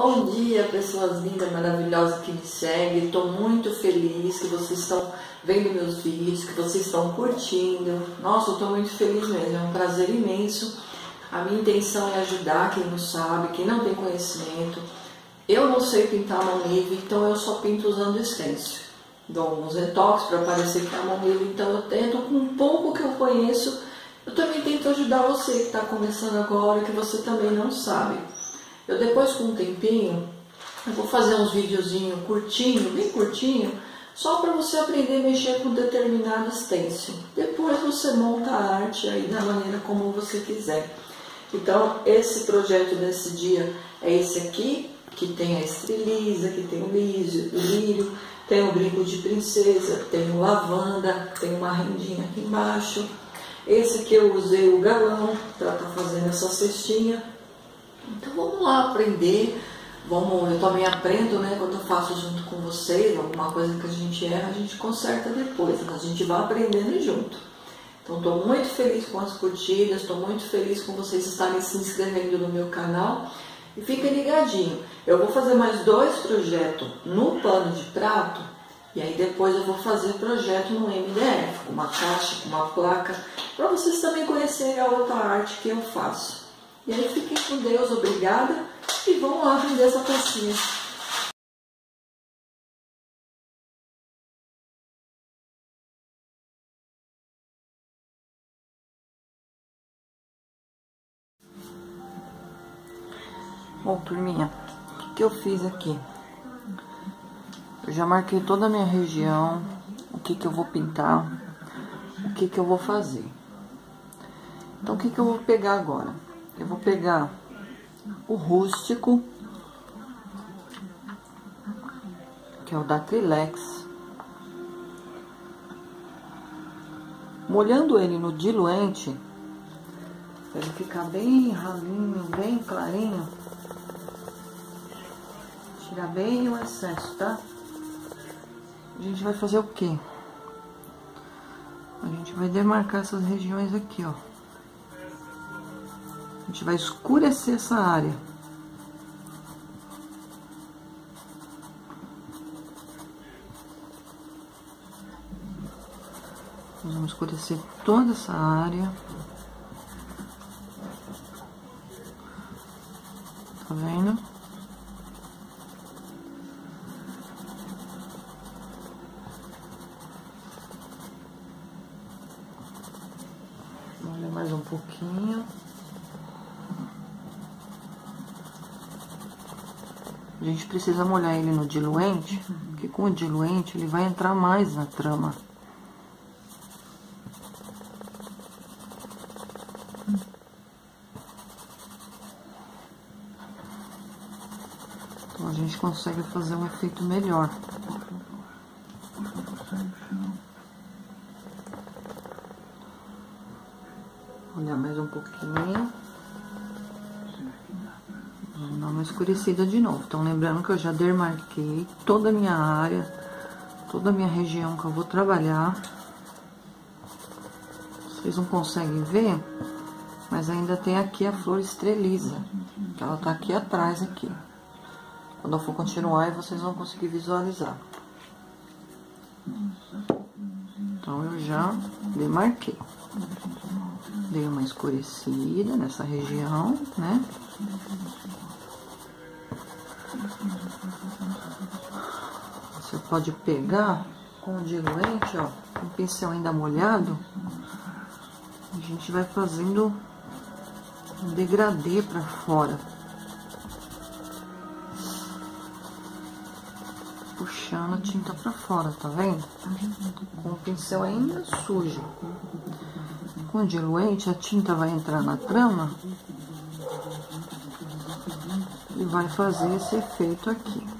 Bom dia, pessoas lindas, maravilhosas que me seguem. Estou muito feliz que vocês estão vendo meus vídeos, que vocês estão curtindo. Nossa, estou muito feliz mesmo, é um prazer imenso. A minha intenção é ajudar quem não sabe, quem não tem conhecimento. Eu não sei pintar a mão livre, então eu só pinto usando stencil. Dou uns retoques para parecer que é a mão livre, então eu tento, com um pouco que eu conheço, eu também tento ajudar você que está começando agora, que você também não sabe. Eu depois com um tempinho, eu vou fazer uns videozinhos curtinho, bem curtinho, só para você aprender a mexer com determinado stencil. Depois você monta a arte aí da maneira como você quiser. Então, esse projeto desse dia é esse aqui, que tem a estreliza, que tem o lírio, o lírio tem o brinco de princesa, tem o lavanda, tem uma rendinha aqui embaixo. Esse aqui eu usei o galão para estar tá fazendo essa cestinha. Então vamos lá aprender. Vamos, eu também aprendo, né? Quando eu faço junto com vocês, alguma coisa que a gente erra, a gente conserta depois. Né? A gente vai aprendendo junto. Então estou muito feliz com as curtidas, estou muito feliz com vocês estarem se inscrevendo no meu canal. E fiquem ligadinho, eu vou fazer mais dois projetos no pano de prato e aí depois eu vou fazer projeto no MDF, com uma caixa, com uma placa, para vocês também conhecerem a outra arte que eu faço. E aí fiquem com Deus, obrigada e vamos lá aprender essa pecinha. Bom, turminha, o que, que eu fiz aqui? Eu já marquei toda a minha região, o que, que eu vou pintar, o que, que eu vou fazer. Então, o que, que eu vou pegar agora? Eu vou pegar o rústico, que é o da Trilex. Molhando ele no diluente, para ele ficar bem ralinho, bem clarinho. Tirar bem o excesso, tá? A gente vai fazer o quê? A gente vai demarcar essas regiões aqui, ó. A gente vai escurecer essa área. Nós vamos escurecer toda essa área. Tá vendo? Olha mais um pouquinho. A gente precisa molhar ele no diluente, porque com o diluente ele vai entrar mais na trama. Então a gente consegue fazer um efeito melhor. Olhar mais um pouquinho. Escurecida de novo. Então, lembrando que eu já demarquei toda a minha área, toda a minha região que eu vou trabalhar. Vocês não conseguem ver, mas ainda tem aqui a flor estreliza. Ela tá aqui atrás, aqui. Quando eu for continuar, vocês vão conseguir visualizar. Então, eu já demarquei. Dei uma escurecida nessa região, né? Você pode pegar com o diluente, ó, com o pincel ainda molhado, a gente vai fazendo um degradê para fora. Puxando a tinta para fora, tá vendo? Com o pincel ainda sujo. Com o diluente, a tinta vai entrar na trama e vai fazer esse efeito aqui.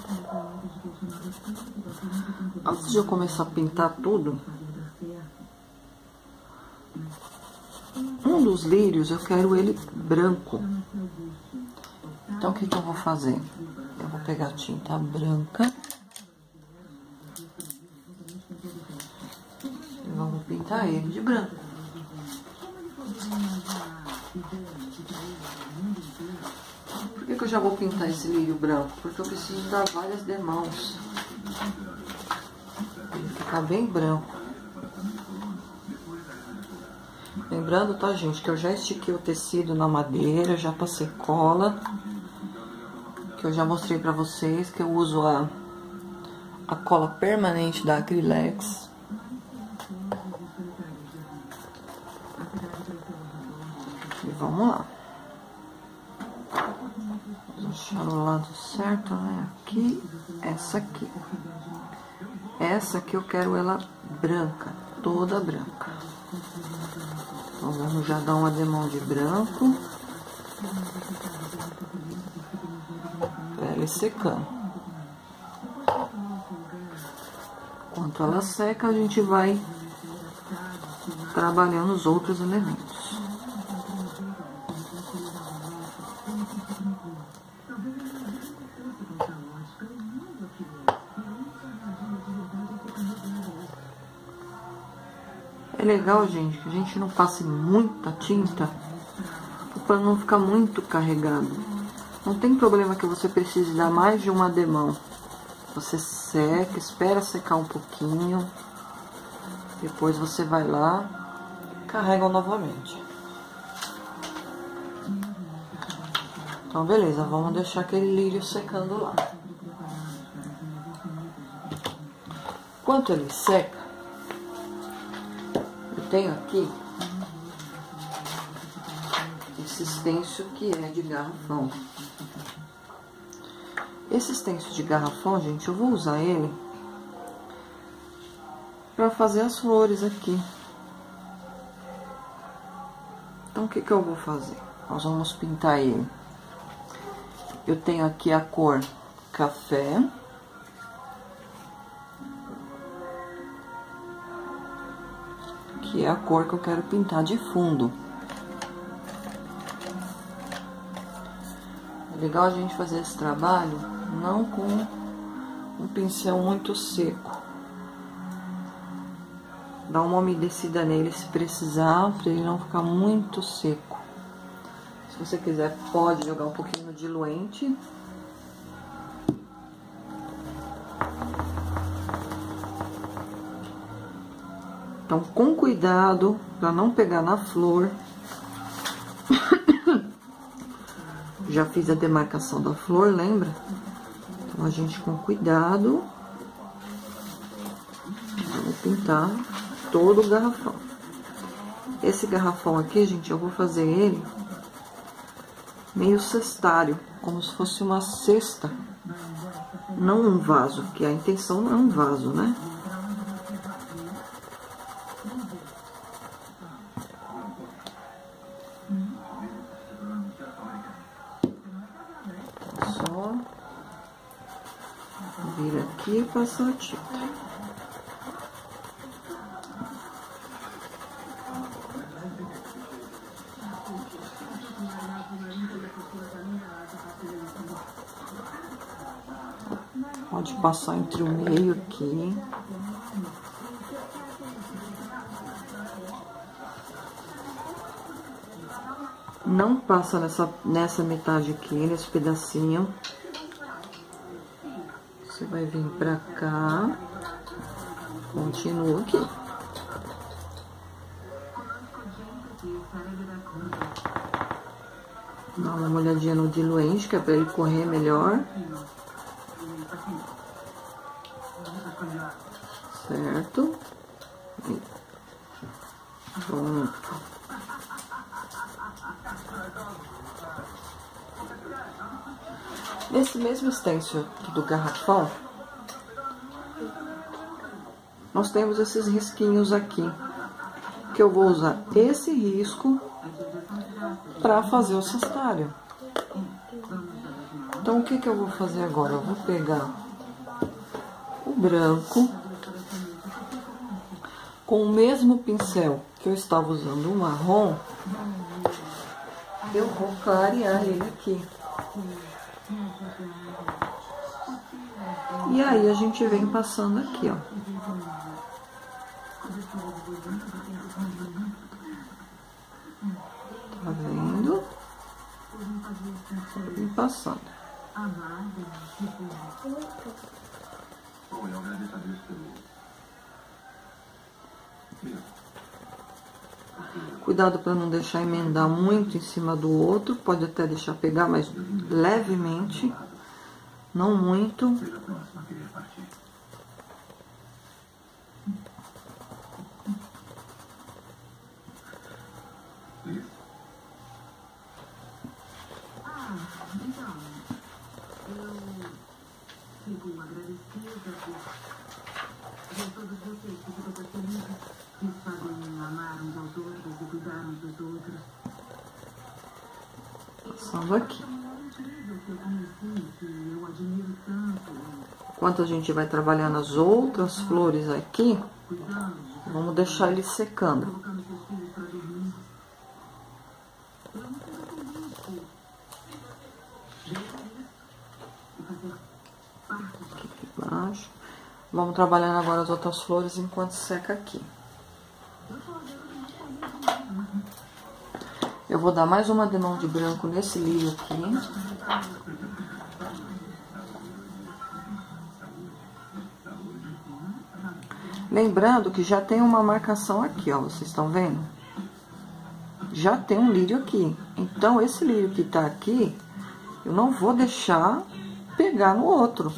Antes de eu começar a pintar tudo, um dos lírios eu quero ele branco. Então o que, que eu vou fazer? Eu vou pegar a tinta branca e vamos pintar ele de branco. eu já vou pintar esse lírio branco? Porque eu preciso dar várias demãos. Ficar bem branco. Lembrando, tá, gente, que eu já estiquei o tecido na madeira, já passei cola. Que eu já mostrei pra vocês que eu uso a, a cola permanente da Acrylex. E vamos lá. Vou deixar o lado certo, né? Aqui, essa aqui. Essa aqui eu quero ela branca, toda branca. Então, vamos já dar uma demão de branco. Pra ela secando. Enquanto ela seca, a gente vai trabalhando os outros elementos. Legal, gente, que a gente não passe muita tinta para não ficar muito carregado. Não tem problema que você precise dar mais de uma demão. Você seca, espera secar um pouquinho. Depois você vai lá, carrega novamente. Então, beleza, vamos deixar aquele lírio secando lá. Enquanto ele seca, tenho aqui esse stencil que é de garrafão. Esse stencil de garrafão, gente, eu vou usar ele para fazer as flores aqui. Então, o que que eu vou fazer? Nós vamos pintar ele. Eu tenho aqui a cor café. Que é a cor que eu quero pintar de fundo. É legal a gente fazer esse trabalho não com um pincel muito seco. Dá uma umedecida nele se precisar, para ele não ficar muito seco. Se você quiser, pode jogar um pouquinho de diluente. Então, com cuidado, para não pegar na flor. Já fiz a demarcação da flor, lembra? Então, a gente com cuidado. Vamos pintar todo o garrafão. Esse garrafão aqui, gente, eu vou fazer ele meio cestário, como se fosse uma cesta, não um vaso, que a intenção não é um vaso, né? Pode passar entre o meio aqui. Não passa nessa, nessa metade aqui, nesse pedacinho. Vai vir pra cá, continua aqui. Dá uma olhadinha no diluente, que é pra ele correr melhor. Certo? Pronto. Nesse mesmo stencil do garrafão, nós temos esses risquinhos aqui, que eu vou usar esse risco para fazer o cestário. Então, o que que eu vou fazer agora? Eu vou pegar o branco com o mesmo pincel que eu estava usando, o marrom, eu vou clarear ele aqui. E aí a gente vem passando aqui, ó. Passando. Cuidado para não deixar emendar muito em cima do outro, pode até deixar pegar, mas levemente, não muito. Enquanto a gente vai trabalhando as outras flores aqui, vamos deixar ele secando. Vamos trabalhando agora as outras flores enquanto seca aqui. Eu vou dar mais uma demão de branco nesse lírio aqui. Lembrando que já tem uma marcação aqui, ó, vocês estão vendo? Já tem um lírio aqui. Então, esse lírio que tá aqui, eu não vou deixar pegar no outro.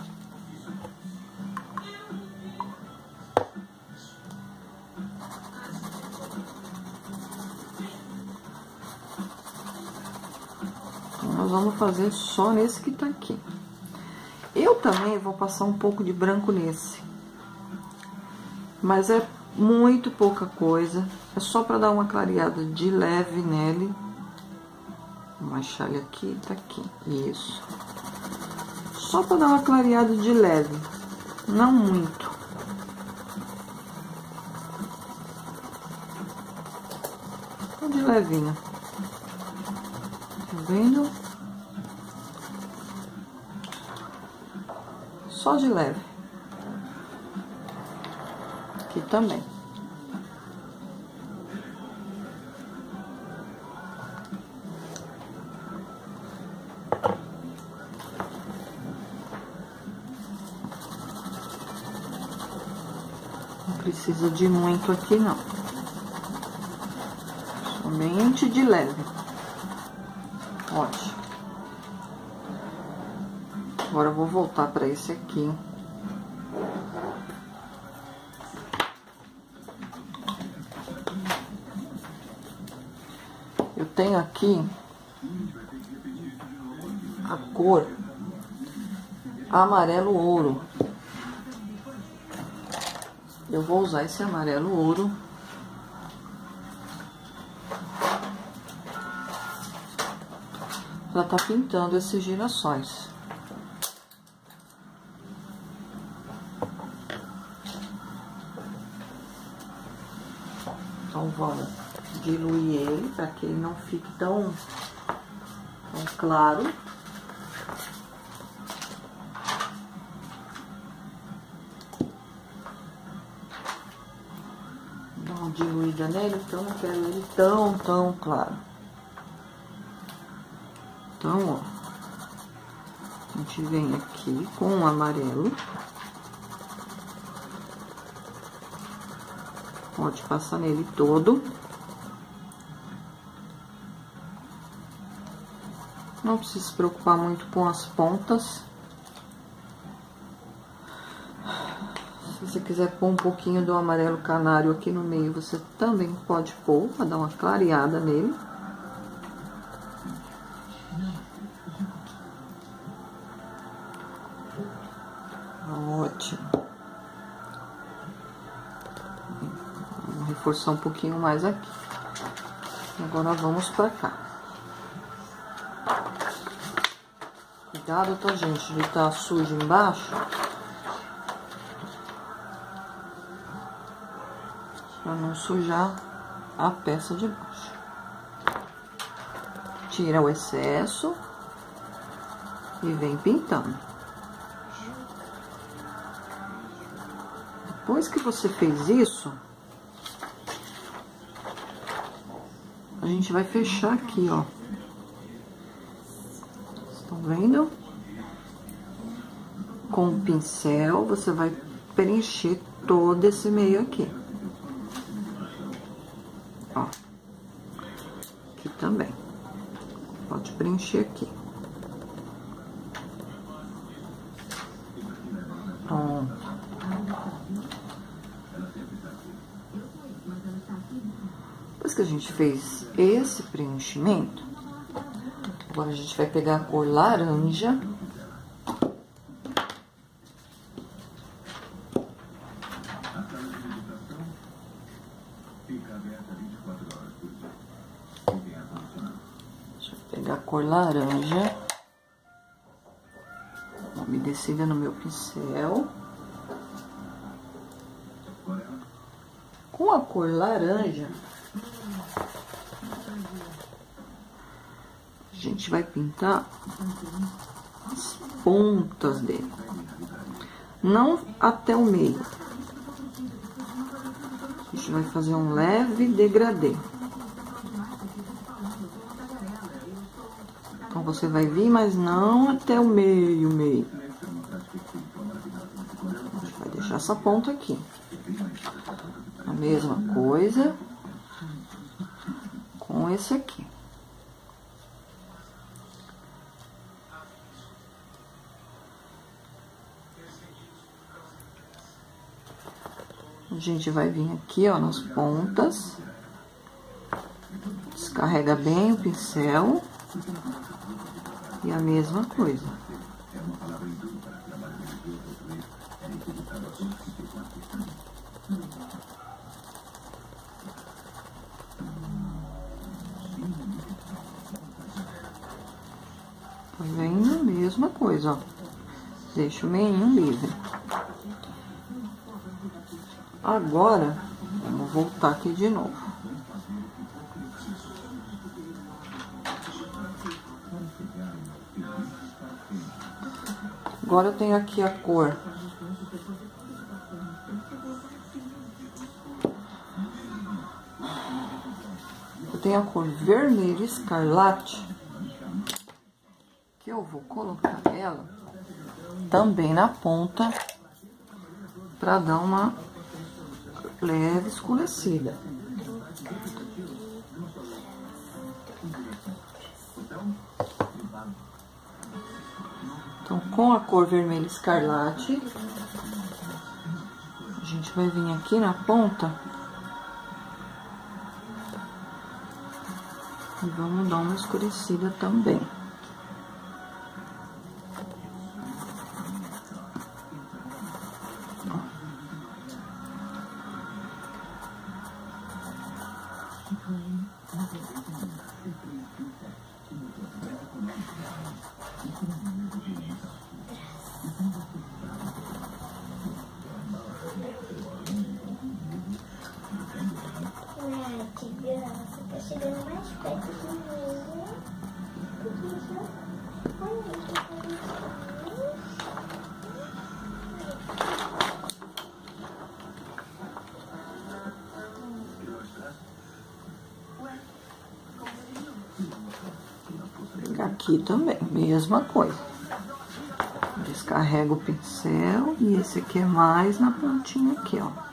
nós vamos fazer só nesse que tá aqui. Eu também vou passar um pouco de branco nesse. Mas é muito pouca coisa. É só pra dar uma clareada de leve nele. Vou achar ele aqui, tá aqui. Isso. Só pra dar uma clareada de leve. Não muito. De levinho. Tá vendo? só de leve. Aqui também. Não precisa de muito aqui, não. Somente de leve. Ótimo. Agora eu vou voltar para esse aqui. Aqui a cor amarelo ouro. Eu vou usar esse amarelo ouro. Pra tá pintando esses girassóis. vamos diluir ele para que ele não fique tão, tão claro. Dá uma diluída nele, então não quero ele tão, tão claro. Então, ó, a gente vem aqui com o amarelo. Pode passar nele todo. Não precisa se preocupar muito com as pontas. Se você quiser pôr um pouquinho do amarelo canário aqui no meio, você também pode pôr, para dar uma clareada nele. Ótimo. reforçar um pouquinho mais aqui. Agora vamos pra cá. Cuidado, tá, gente, de tá sujo embaixo. Pra não sujar a peça de baixo. Tira o excesso e vem pintando. Depois que você fez isso, a gente vai fechar aqui, ó. Estão vendo? Com o pincel, você vai preencher todo esse meio aqui. Ó. Aqui também. Pode preencher aqui. Pronto. Depois que a gente fez esse preenchimento, agora a gente vai pegar a cor laranja. Deixa eu laranja. Umedecida no meu pincel. Com a cor laranja, a gente vai pintar as pontas dele. Não até o meio. A gente vai fazer um leve degradê. Então, você vai vir, mas não até o meio, meio. A gente vai deixar essa ponta aqui. A mesma coisa com esse aqui. A gente vai vir aqui, ó, nas pontas. Descarrega bem o pincel. E a mesma coisa. Tá vendo? Mesma coisa, ó. Deixa o meio livre. Agora, vamos voltar aqui de novo. Agora eu tenho aqui a cor. Eu tenho a cor vermelho escarlate. Que eu vou colocar ela também na ponta para dar uma leve escurecida. Com a cor vermelho escarlate, a gente vai vir aqui na ponta e vamos dar uma escurecida também. Aqui também, mesma coisa. Descarrega o pincel e esse aqui é mais na pontinha aqui, ó.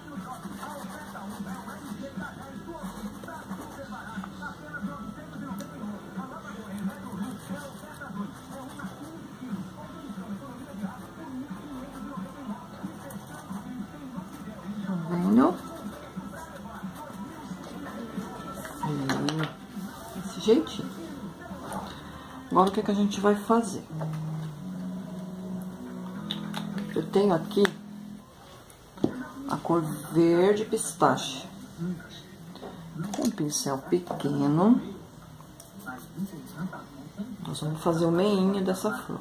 Que, a gente vai fazer? Eu tenho aqui a cor verde pistache. Com um pincel pequeno, nós vamos fazer o meinho dessa flor.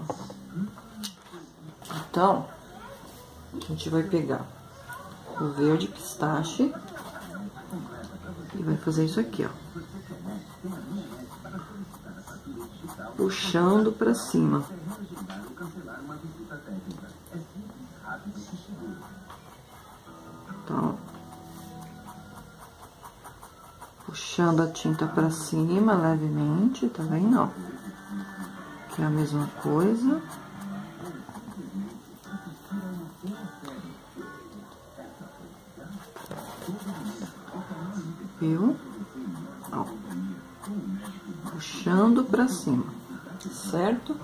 Então, a gente vai pegar o verde pistache e vai fazer isso aqui, ó. Puxando pra cima. Então, puxando a tinta pra cima levemente, tá vendo? Ó. É a mesma coisa. Viu? Ó. Puxando pra cima, certo?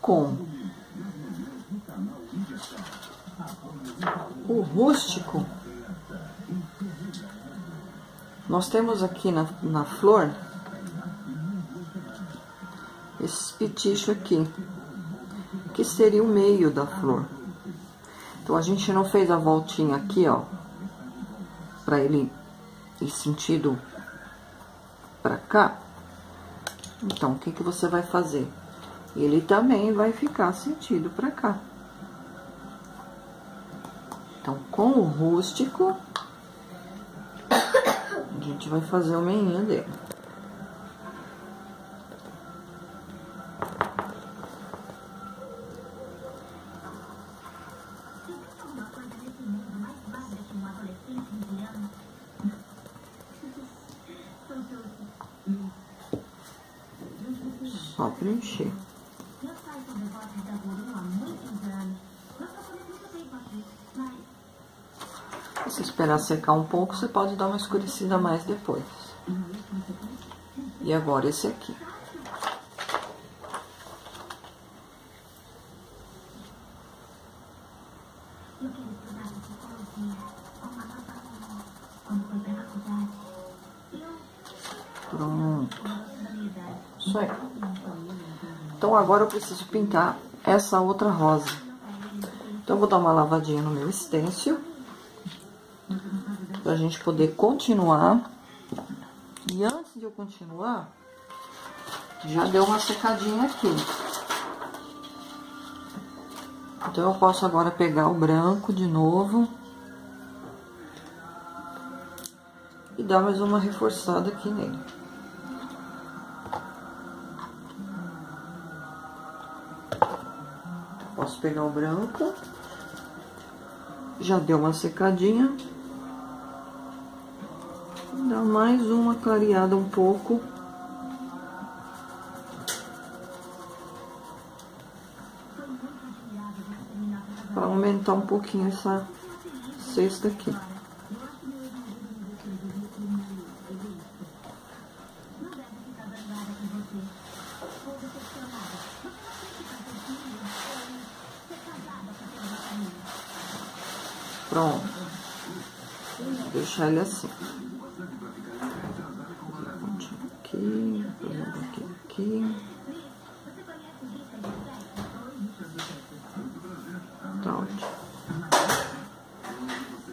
Com o rústico, nós temos aqui na, na flor esse peticho aqui, que seria o meio da flor. Então, a gente não fez a voltinha aqui, ó, pra ele ir sentido pra cá. Então, o que que você vai fazer? Ele também vai ficar sentido pra cá. Então, com o rústico, a gente vai fazer o meinho dele. Só preencher. Se esperar secar um pouco, você pode dar uma escurecida mais depois. E agora esse aqui. Pronto. Isso aí. Então agora eu preciso pintar essa outra rosa. Então eu vou dar uma lavadinha no meu stencil. Pra gente poder continuar. E antes de eu continuar, já deu uma secadinha aqui. Então eu posso agora pegar o branco de novo. E dar mais uma reforçada aqui nele. Posso pegar o branco. Já deu uma secadinha. Dá mais uma clareada um pouco. Para aumentar um pouquinho essa cesta aqui. Pronto. Vou deixar ele assim. Aqui, aqui, aqui. Tá.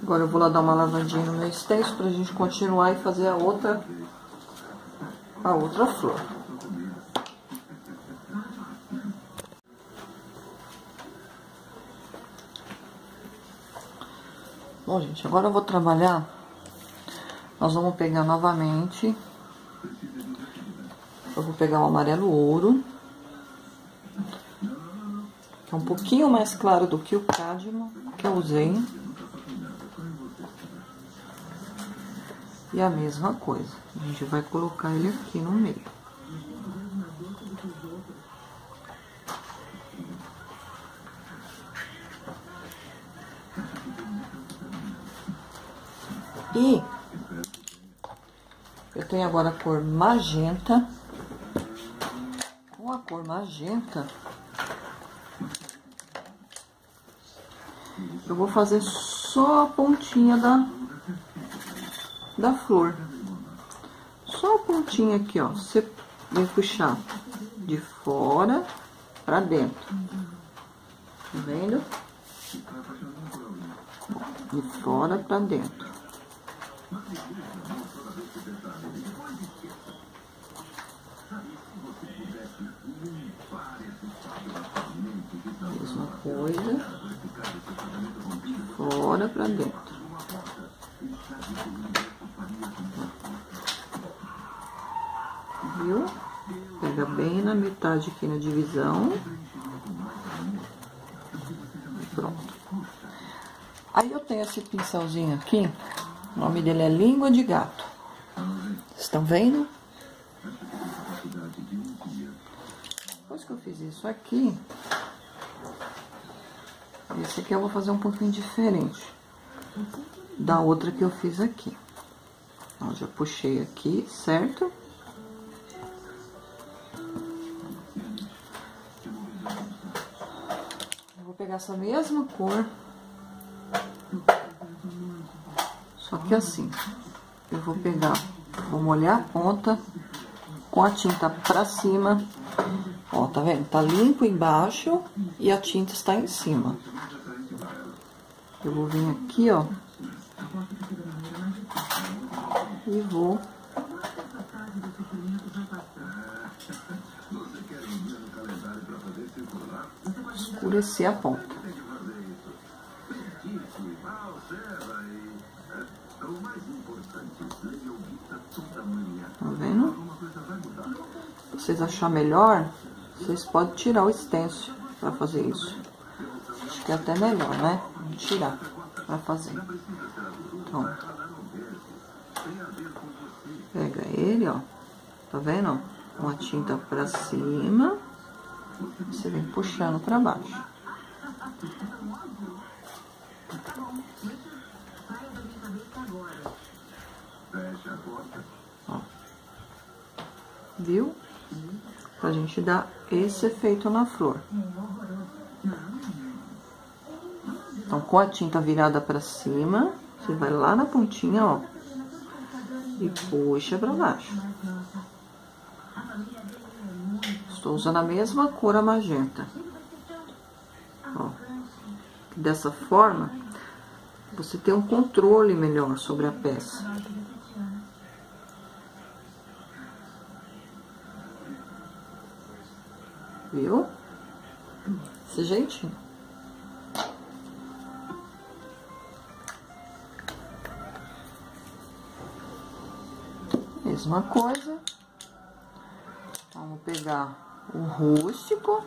Agora eu vou lá dar uma lavadinha no meu extenso pra gente continuar e fazer a outra, a outra flor. Bom, gente, agora eu vou trabalhar. Nós vamos pegar novamente. Eu vou pegar o amarelo ouro. Que é um pouquinho mais claro do que o cádmio que eu usei. E a mesma coisa. A gente vai colocar ele aqui no meio. Agora a cor magenta. Com a cor magenta, eu vou fazer só a pontinha da, da flor. Só a pontinha aqui, ó. Você vem puxar de fora pra dentro. Tá vendo? De fora pra dentro. Mesma coisa. De fora pra dentro. Viu? Pega bem na metade aqui na divisão. Pronto. Aí eu tenho esse pincelzinho aqui O nome dele é Língua de Gato. Estão vendo? Depois que eu fiz isso aqui, esse aqui eu vou fazer um pouquinho diferente da outra que eu fiz aqui. Ó, já puxei aqui, certo? Eu vou pegar essa mesma cor. Só que assim, eu vou pegar, vou molhar a ponta com a tinta pra cima. Ó, tá vendo? Tá limpo embaixo e a tinta está em cima. Eu vou vir aqui, ó. E vou escurecer a ponta. Tá vendo? Se vocês achar melhor, vocês podem tirar o extenso para fazer isso. Acho que é até melhor, né? Tirar para fazer. Então, pega ele, ó. Tá vendo? Com a tinta pra cima. Você vem puxando pra baixo. Viu? Pra gente dar esse efeito na flor. Então, com a tinta virada pra cima, você vai lá na pontinha, ó. E puxa pra baixo. Estou usando a mesma cor a magenta. Ó. Dessa forma, você tem um controle melhor sobre a peça. Viu? Jeitinho. Mesma coisa. Vamos pegar o rústico.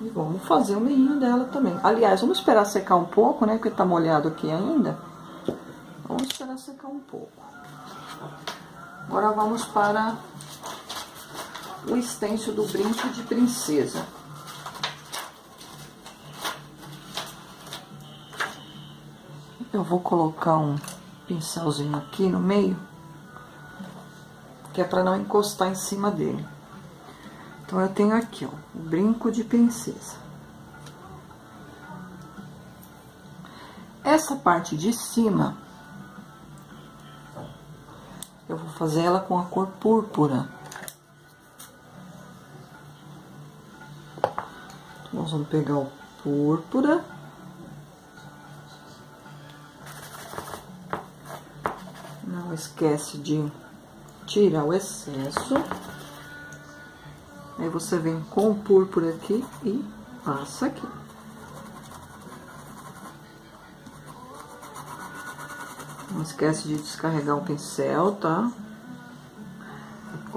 E vamos fazer o meinho dela também. Aliás, vamos esperar secar um pouco, né? Porque tá molhado aqui ainda. Vamos esperar secar um pouco. Agora vamos para o extenso do brinco de princesa. Eu vou colocar um pincelzinho aqui no meio, que é para não encostar em cima dele. Então, eu tenho aqui, ó, o brinco de princesa. Essa parte de cima, fazer ela com a cor púrpura. Nós vamos pegar o púrpura. Não esquece de tirar o excesso. Aí você vem com o púrpura aqui e passa aqui. Não esquece de descarregar o pincel, tá?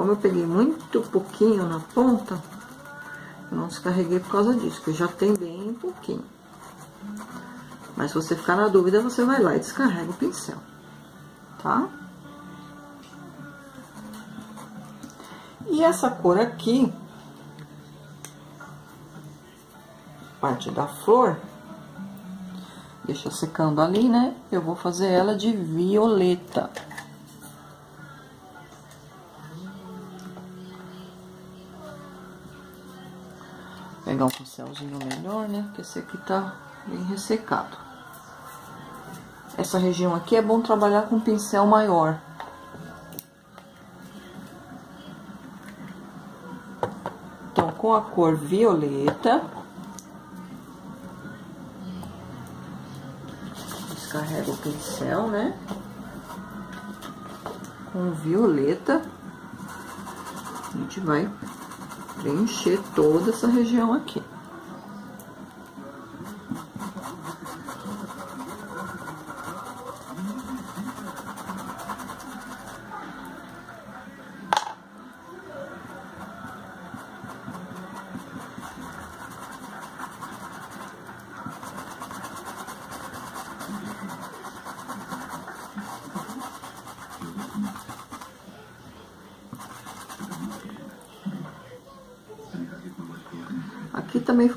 Como eu peguei muito pouquinho na ponta, eu não descarreguei por causa disso, que já tem bem pouquinho. Mas se você ficar na dúvida, você vai lá e descarrega o pincel, tá? E essa cor aqui, parte da flor, deixa secando ali, né? Eu vou fazer ela de violeta. Pegar um pincelzinho melhor, né? Porque esse aqui tá bem ressecado. Essa região aqui é bom trabalhar com um pincel maior. Então, com a cor violeta... descarrega o pincel, né? Com violeta, a gente vai preencher toda essa região aqui.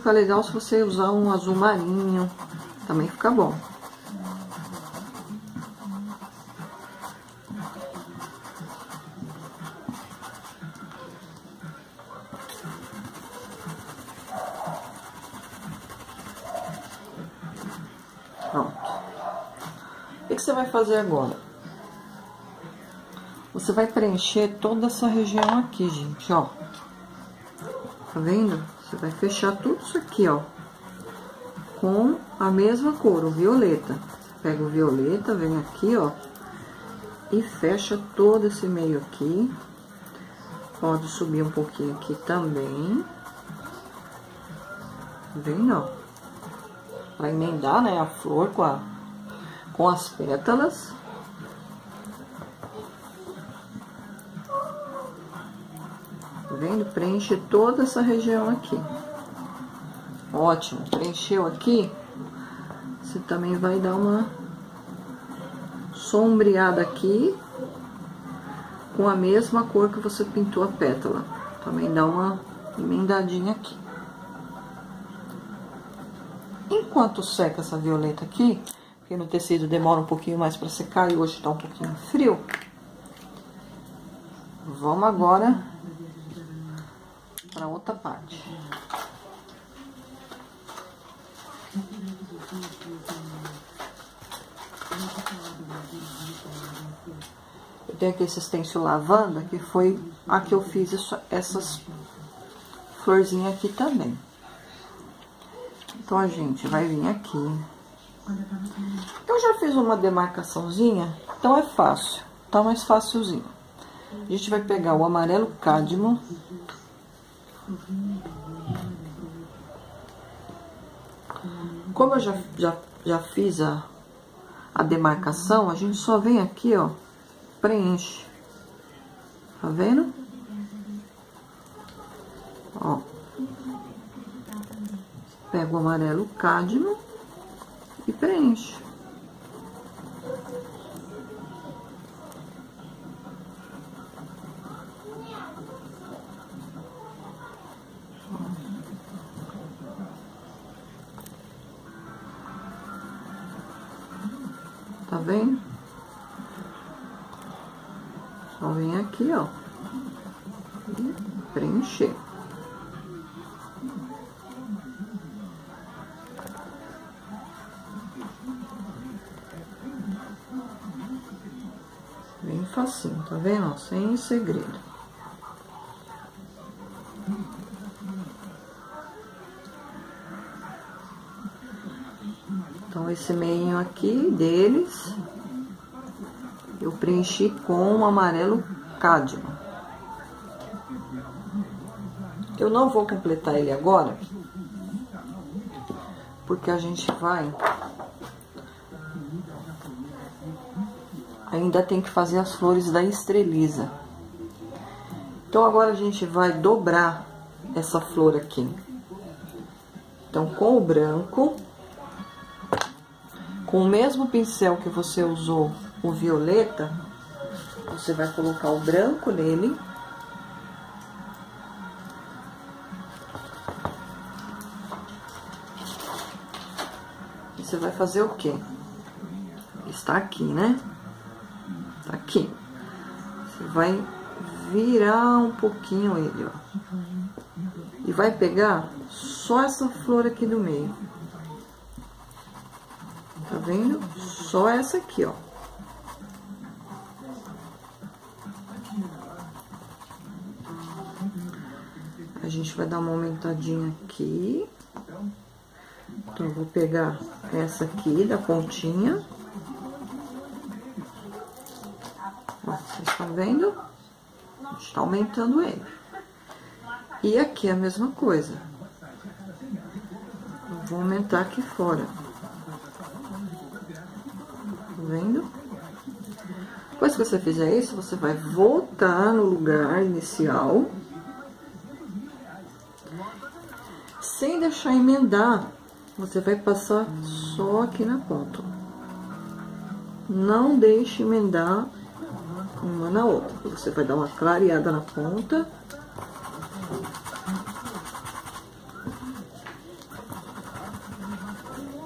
Fica legal se você usar um azul marinho, também fica bom. Pronto. O que você vai fazer agora? Você vai preencher toda essa região aqui, gente, ó. Tá vendo? Você vai fechar tudo isso aqui, ó. Com a mesma cor, o violeta. Pega o violeta, vem aqui, ó. E fecha todo esse meio aqui. Pode subir um pouquinho aqui também. Vem, ó. Pra emendar, né, a flor com, a, com as pétalas. Tá vendo? Preenche toda essa região aqui. Ótimo. Preencheu aqui. Você também vai dar uma sombreada aqui com a mesma cor que você pintou a pétala. Também dá uma emendadinha aqui. Enquanto seca essa violeta aqui, porque no tecido demora um pouquinho mais para secar e hoje tá um pouquinho frio. Vamos agora para outra parte. Eu tenho aqui esse stencil lavanda, que foi a que eu fiz isso, essas florzinhas aqui também. Então, a gente vai vir aqui. Eu já fiz uma demarcaçãozinha, então é fácil, tá mais facilzinho. A gente vai pegar o amarelo cádmio como eu já, já, já fiz a, a demarcação, a gente só vem aqui, ó, preenche. Tá vendo? Ó. Pega o amarelo cádmio e preenche. Tá vendo? Só vem aqui, ó. E preencher. Bem facinho, tá vendo? Sem segredo. Preenchi com amarelo cádmio. Eu não vou completar ele agora, porque a gente vai... Ainda tem que fazer as flores da estreliza. Então, agora a gente vai dobrar essa flor aqui. Então, com o branco, com o mesmo pincel que você usou o violeta, você vai colocar o branco nele. Você vai fazer o quê? Está aqui, né? Tá aqui. Você vai virar um pouquinho ele, ó. E vai pegar só essa flor aqui do meio. Tá vendo? Só essa aqui, ó. Gente vai dar uma aumentadinha aqui. Então, vou pegar essa aqui da pontinha. Ó, vocês estão vendo? A gente tá aumentando ele. E aqui a mesma coisa. Eu vou aumentar aqui fora. Tá vendo? Depois que você fizer isso, você vai voltar no lugar inicial. Sem deixar emendar, você vai passar só aqui na ponta. Não deixe emendar uma na outra. Você vai dar uma clareada na ponta.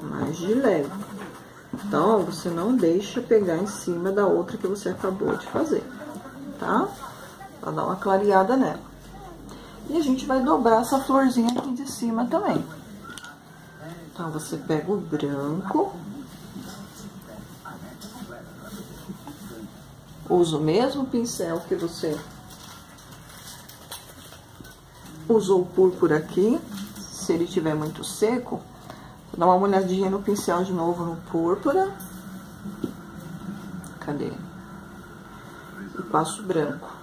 mais de leve. Então, você não deixa pegar em cima da outra que você acabou de fazer, tá? Pra dar uma clareada nela. E a gente vai dobrar essa florzinha aqui de cima também. Então, você pega o branco. Usa o mesmo pincel que você usou o púrpura aqui. Se ele tiver muito seco, dá uma olhadinha no pincel de novo no púrpura. Cadê? E passo branco.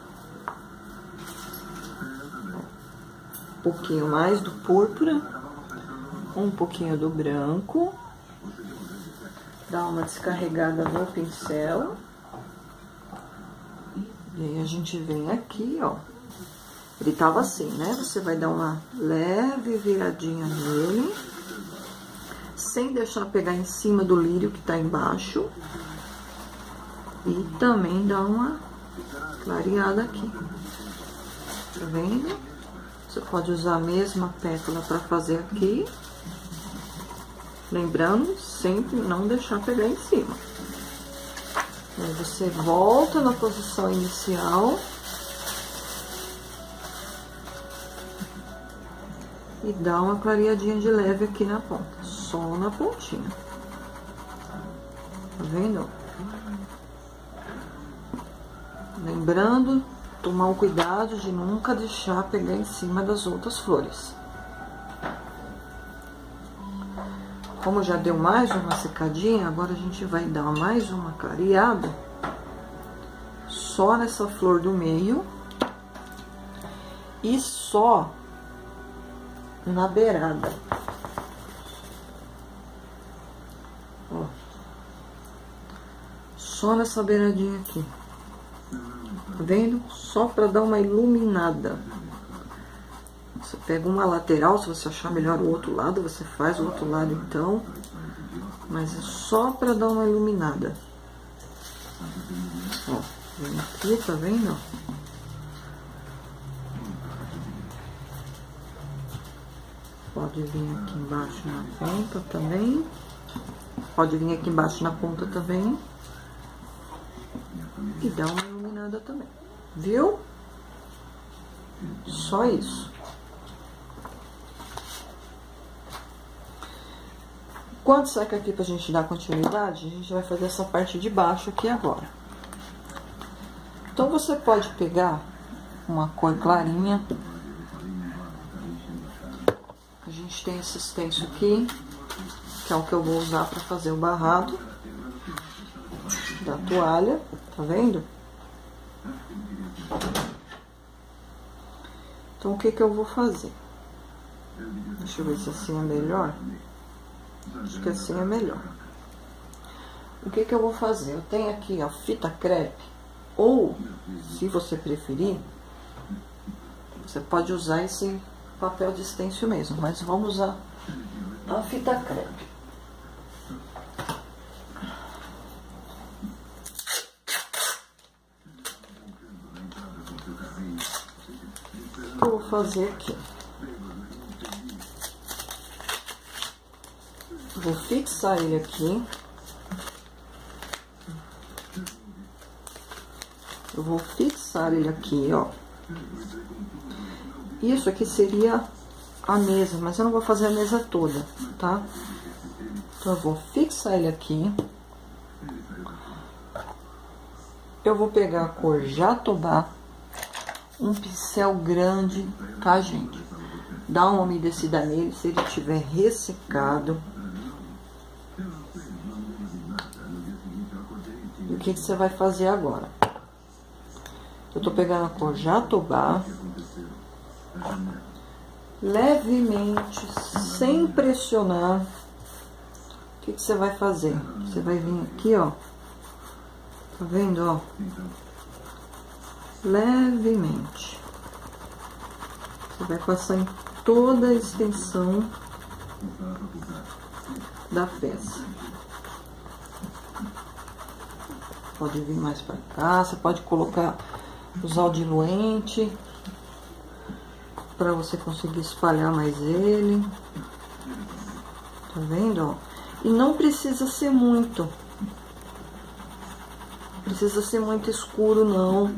Pouquinho mais do púrpura um pouquinho do branco, dá uma descarregada no pincel. E aí a gente vem aqui, ó. Ele tava assim, né? Você vai dar uma leve viradinha nele, sem deixar pegar em cima do lírio que tá embaixo. E também dá uma clareada aqui. Tá vendo? Você pode usar a mesma pétala para fazer aqui. Lembrando, sempre não deixar pegar em cima. Aí você volta na posição inicial. E dá uma clareadinha de leve aqui na ponta, só na pontinha. Tá vendo? Lembrando, tomar o cuidado de nunca deixar pegar em cima das outras flores. Como já deu mais uma secadinha, agora a gente vai dar mais uma clareada só nessa flor do meio e só na beirada. Ó. Só nessa beiradinha aqui. Tá vendo? Só pra dar uma iluminada. Você pega uma lateral, se você achar melhor o outro lado, você faz o outro lado então. Mas é só pra dar uma iluminada. Ó, vem aqui, tá vendo? Pode vir aqui embaixo na ponta também. Pode vir aqui embaixo na ponta também. E dar uma iluminada também. Viu? Só isso. Quando seca aqui pra gente dar continuidade, a gente vai fazer essa parte de baixo aqui agora. Então, você pode pegar uma cor clarinha. A gente tem esse stencil aqui, que é o que eu vou usar para fazer o barrado da toalha, tá vendo? Então, o que que eu vou fazer? Deixa eu ver se assim é melhor. Acho que assim é melhor. O que que eu vou fazer? Eu tenho aqui a fita crepe, ou, se você preferir, você pode usar esse papel de stencil mesmo, mas vamos usar a fita crepe. O que eu vou fazer aqui? Vou fixar ele aqui. Eu vou fixar ele aqui, ó. Isso aqui seria a mesa, mas eu não vou fazer a mesa toda, tá? Então, eu vou fixar ele aqui. Eu vou pegar a cor Jatobá, um pincel grande, tá, gente? Dá uma umedecida nele, se ele tiver ressecado. o que, que você vai fazer agora? Eu tô pegando a cor jatobá, levemente, sem pressionar. O que, que você vai fazer? Você vai vir aqui, ó. Tá vendo, ó? Levemente. Você vai passar em toda a extensão da peça. Pode vir mais pra cá, você pode colocar, usar o diluente para você conseguir espalhar mais ele. Tá vendo? E não precisa ser muito. Precisa ser muito escuro, não.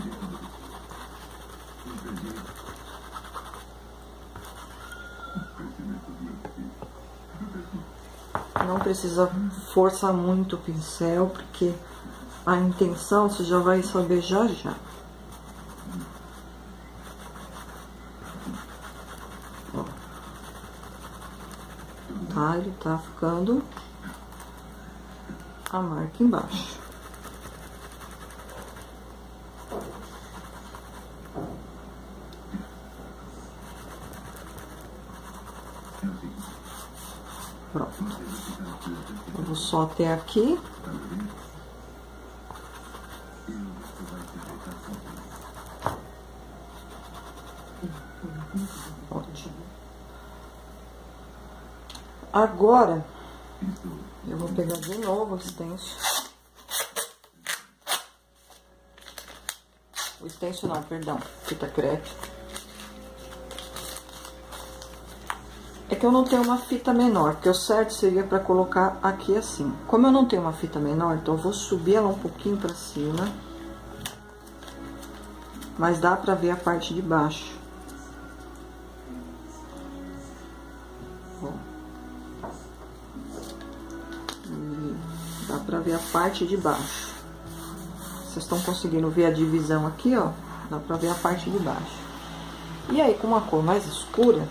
Não precisa forçar muito o pincel, porque a intenção você já vai saber já já. Ó. Tá, ele tá ficando a marca embaixo. Pronto. Eu vou só até aqui. Agora, eu vou pegar de novo o extenso. O extenso não, perdão, fita crepe. É que eu não tenho uma fita menor, porque o certo seria para colocar aqui assim. Como eu não tenho uma fita menor, então eu vou subir ela um pouquinho para cima. Mas dá pra ver a parte de baixo. Dá pra ver a parte de baixo. Vocês estão conseguindo ver a divisão aqui, ó? Dá pra ver a parte de baixo. E aí, com uma cor mais escura,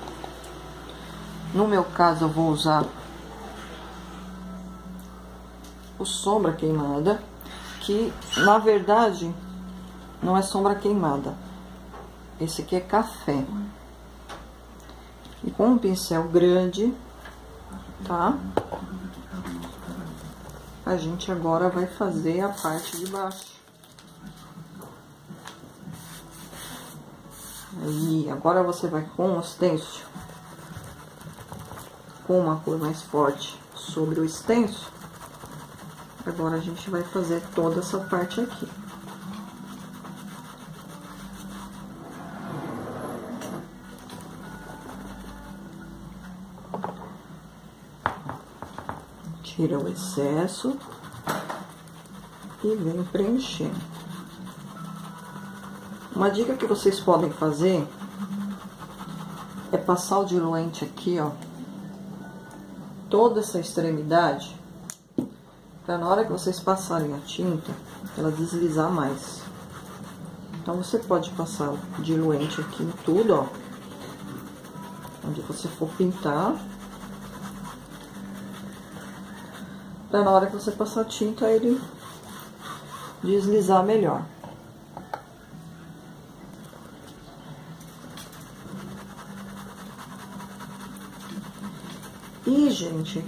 no meu caso, eu vou usar o sombra queimada, que na verdade não é sombra queimada. Esse aqui é café. E com um pincel grande, tá? A gente agora vai fazer a parte de baixo. Aí, agora você vai com o stencil com uma cor mais forte sobre o extenso, agora a gente vai fazer toda essa parte aqui. Tira o excesso e vem preenchendo. Uma dica que vocês podem fazer é passar o diluente aqui, ó, toda essa extremidade para na hora que vocês passarem a tinta, ela deslizar mais. Então, você pode passar diluente aqui em tudo, ó. Onde você for pintar. Pra na hora que você passar a tinta, ele deslizar melhor. E, gente,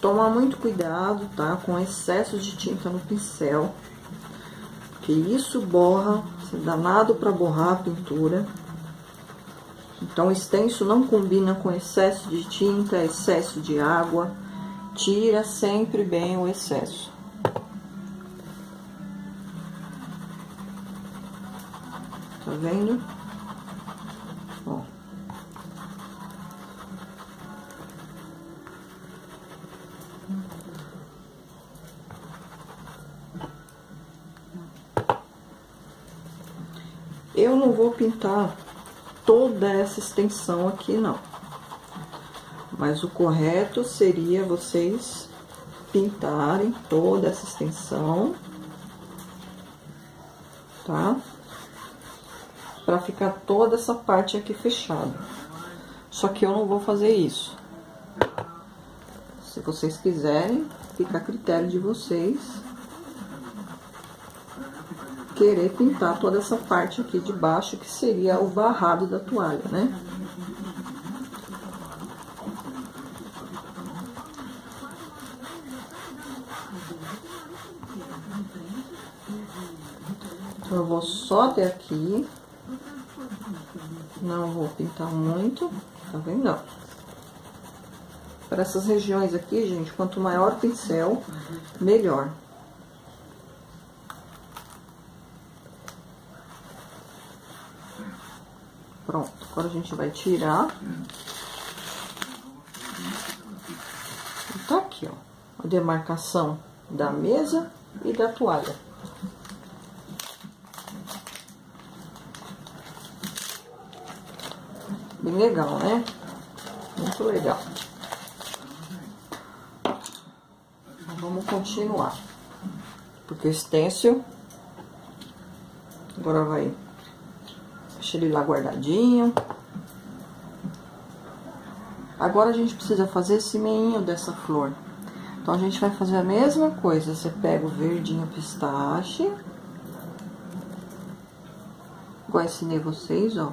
toma muito cuidado, tá? Com excesso de tinta no pincel. Porque isso borra, é danado para borrar a pintura. Então, extenso não combina com excesso de tinta, excesso de água. Tira sempre bem o excesso. Tá vendo? Eu não vou pintar toda essa extensão aqui, não. Mas o correto seria vocês pintarem toda essa extensão, tá? Pra ficar toda essa parte aqui fechada. Só que eu não vou fazer isso. Se vocês quiserem, fica a critério de vocês querer pintar toda essa parte aqui de baixo, que seria o barrado da toalha, né? Então, eu vou só até aqui. Não vou pintar muito, tá vendo? Para essas regiões aqui, gente, quanto maior o pincel, melhor. Pronto, agora a gente vai tirar. Tá aqui, ó. a demarcação da mesa e da toalha. Bem legal, né? Muito legal. Então, vamos continuar. Porque o stencil agora vai deixar ele lá guardadinho. Agora a gente precisa fazer esse meinho dessa flor. Então a gente vai fazer a mesma coisa. Você pega o verdinho pistache. Igual ensinei vocês, ó.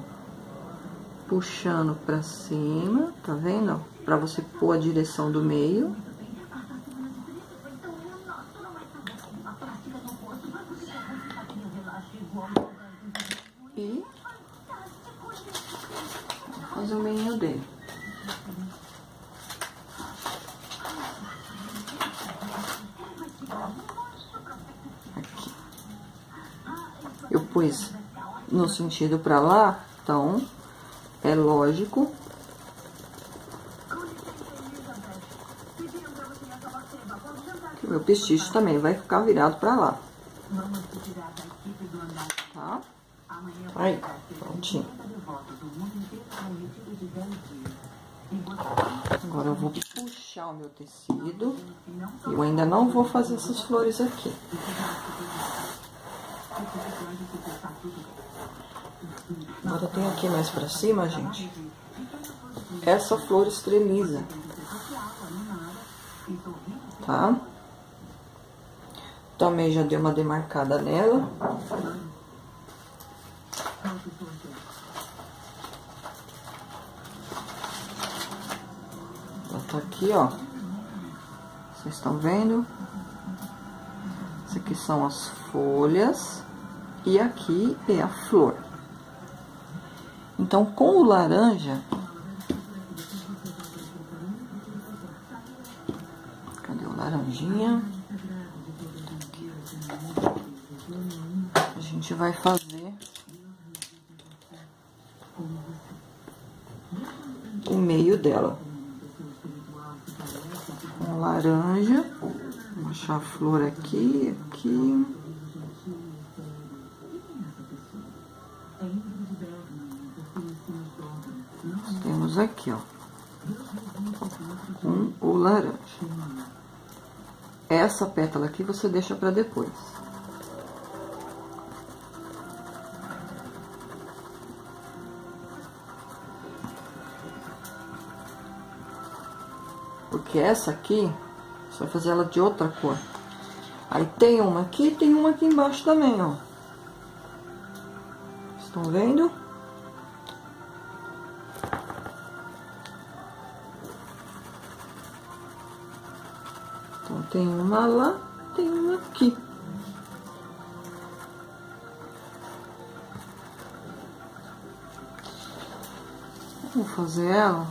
Puxando pra cima, tá vendo? Pra você pôr a direção do meio. E fazer o meinho dele. eu pus no sentido para lá, então é lógico que meu pestiço também vai ficar virado para lá. Tá? Aí, prontinho. Agora eu vou puxar o meu tecido. Eu ainda não vou fazer essas flores aqui. Agora tem aqui mais pra cima, gente. Essa flor estreliza. Tá? Também já dei uma demarcada nela. Ela tá aqui, ó. Vocês estão vendo? Essas aqui são as folhas. E aqui é a flor. Então, com o laranja... Cadê o laranjinha? A gente vai fazer... O meio dela. Com laranja. Vou achar a flor aqui, aqui... Temos aqui, ó, com o laranja. Essa pétala aqui você deixa para depois. Porque essa aqui, você vai fazer ela de outra cor. Aí tem uma aqui e tem uma aqui embaixo também, ó. Estão vendo? Tem uma lá, tem uma aqui. Vou fazer ela.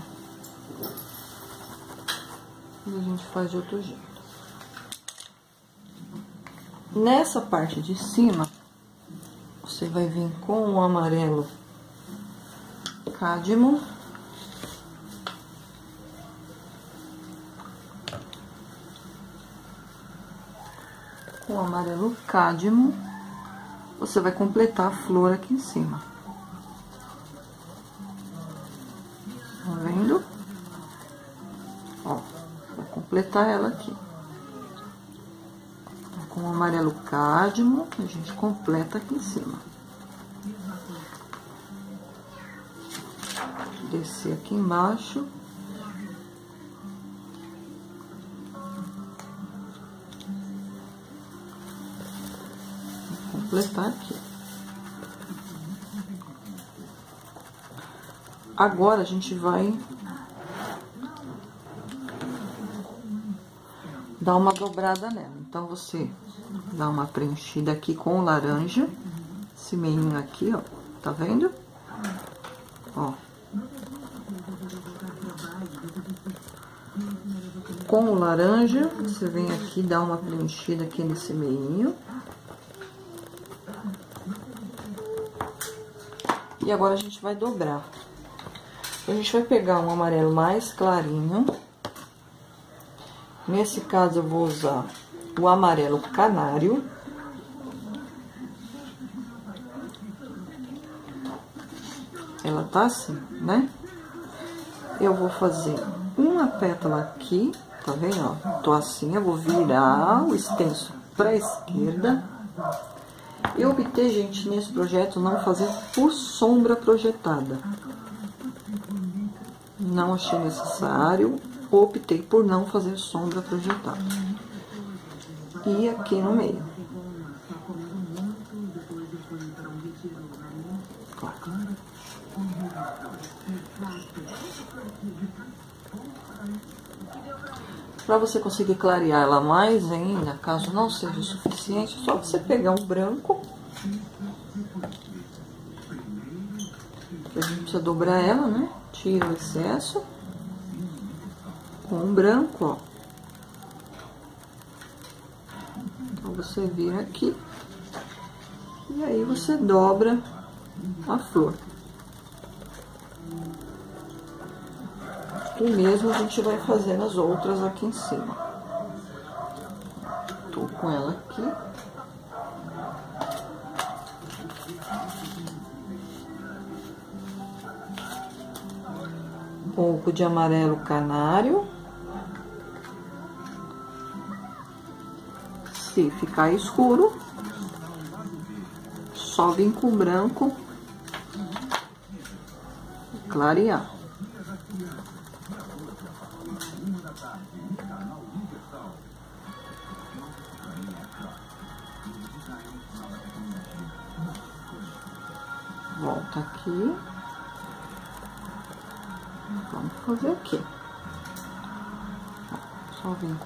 E a gente faz de outro jeito. Nessa parte de cima, você vai vir com o amarelo cádmio. Com o amarelo cádmio, você vai completar a flor aqui em cima. Tá vendo? Ó, vou completar ela aqui com o amarelo cádmio, a gente completa aqui em cima. Descer aqui embaixo. Completar aqui. Agora a gente vai dar uma dobrada nela. Então, você dá uma preenchida aqui com laranja. Esse meinho aqui, ó. Tá vendo? Ó. Com o laranja, você vem aqui dá uma preenchida aqui nesse meinho. E agora a gente vai dobrar. A gente vai pegar um amarelo mais clarinho Nesse caso, eu vou usar o amarelo canário. Ela tá assim, né? Eu vou fazer uma pétala aqui, tá vendo? Ó, tô assim, eu vou virar o extenso pra esquerda. Eu optei, gente, nesse projeto não fazer por sombra projetada. Não achei necessário, optei por não fazer sombra projetada. E aqui no meio. Para você conseguir clarear ela mais ainda, caso não seja o suficiente, é só você pegar um branco. Dobrar ela, né? Tira o excesso. Com um branco, ó. Então, você vira aqui. E aí, você dobra a flor. O mesmo a gente vai fazer nas outras aqui em cima. Tô com ela aqui. Pouco de amarelo canário. Se ficar escuro, só vir com branco clarear.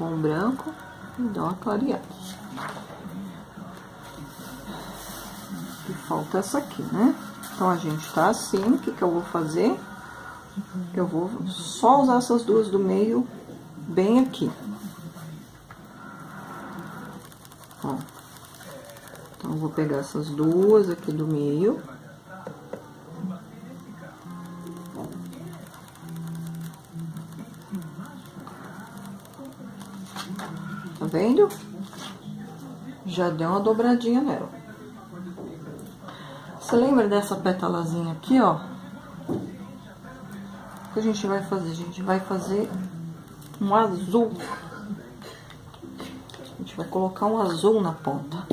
Com branco e dá uma clareada. E falta essa aqui, né? Então, a gente tá assim, o que que eu vou fazer? Eu vou só usar essas duas do meio bem aqui. Ó. Então, eu vou pegar essas duas aqui do meio. Tá vendo? Já deu uma dobradinha nela. Você lembra dessa pétalazinha aqui, ó? O que a gente vai fazer? A gente vai fazer um azul. A gente vai colocar um azul na ponta.